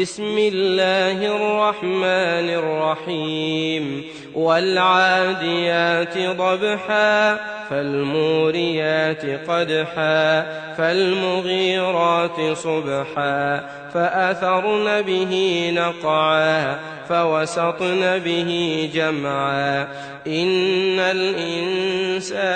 بسم الله الرحمن الرحيم والعاديات ضبحا فالموريات قدحا فالمغيرات صبحا فأثرن به نقعا فوسطن به جمعا. إن الإنسان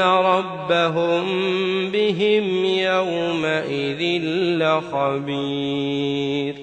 ربهم بهم يومئذ لخبير